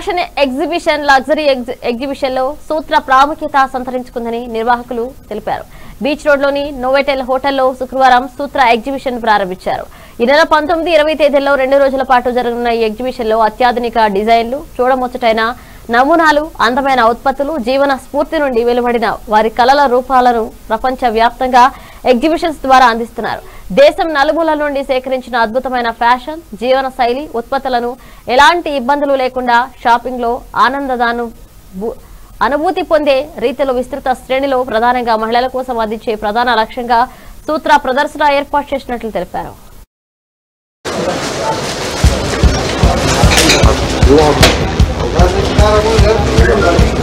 Fashion exhibition luxury ఎగ్జి- ఎగ్జిబిషన్లో సూత్ర ప్రాముఖ్యత సంతరించుకుందని నిర్వాహకులు తెలిపారు. బీచ్ రోడ్లోని నోవెటెల్ హోటల్లో శుక్రవారం సూత్ర ఎగ్జిబిషన్ ప్రారంభించారు. ఈ నెల పంతొమ్మిది ఇరవై తేదీల్లో రెండు రోజుల పాటు జరగనున్న ఈ ఎగ్జిబిషన్లో అత్యాధునిక డిజైన్లు చూడముచ్చటైన నమూనాలు అందమైన ఉత్పత్తులు జీవన స్ఫూర్తి నుండి వెలువడిన వారి కళల రూపాలను ప్రపంచ వ్యాప్తంగా ఎగ్జిబిషన్స్ ద్వారా అందిస్తున్నారు. దేశం నలుమూల నుండి సేకరించిన అద్భుతమైన ఫ్యాషన్ జీవన శైలి ఉత్పత్తులను ఎలాంటి ఇబ్బందులు లేకుండా షాపింగ్లో ఆనందదాను అనుభూతి పొందే రీతిలో విస్తృత శ్రేణిలో ప్రధానంగా మహిళల కోసం అందించే ప్రధాన లక్ష్యంగా సూత్ర ప్రదర్శన ఏర్పాటు చేసినట్లు తెలిపారు.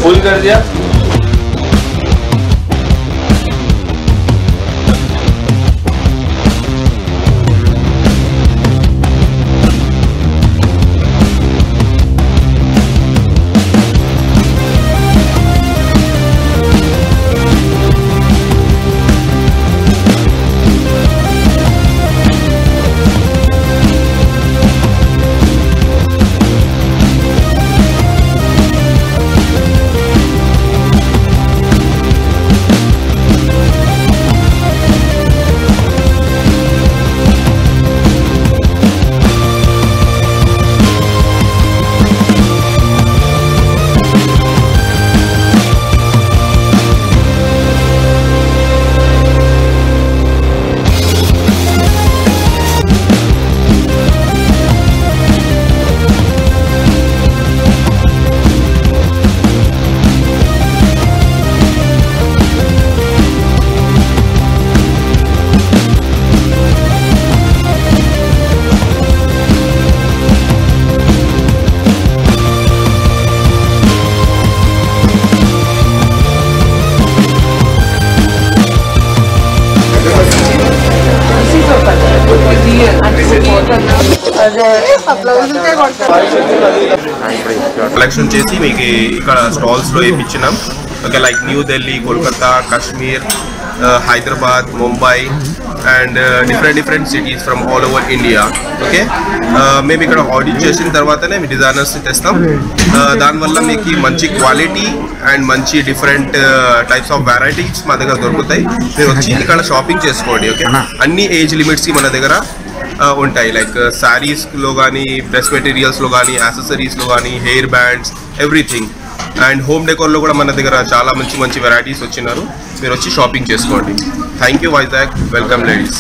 फुल కలెక్షన్ చేసి మీకు ఇక్కడ స్టాల్స్ లో వేయించినాం okay like New Delhi Kolkata Kashmir Hyderabad Mumbai and different different cities from all over India okay మేము ఇక్కడ ఆడిట్ చేసిన తర్వాతనే మీ డిజైనర్స్ తెస్తాం Uh, దానివల్ల మీకు మంచి క్వాలిటీ అండ్ మంచి డిఫరెంట్ టైప్స్ ఆఫ్ వెరైటీస్ మా దగ్గర దొరుకుతాయి మీరు వచ్చి ఇక్కడ షాపింగ్ చేసుకోండి ఓకే అన్ని ఏజ్ లిమిట్స్ మన దగ్గర ఆ, ఉంటాయి. లైక్ శారీస్లో కానీ డ్రెస్ మెటీరియల్స్లో కానీ యాక్సెసరీస్లో కానీ hair bands everything and home డెకోర్లో కూడా మన దగ్గర చాలా మంచి మంచి వెరైటీస్ వచ్చినారు. మీరు వచ్చి షాపింగ్ చేసుకోండి. Thank you Vizag welcome ladies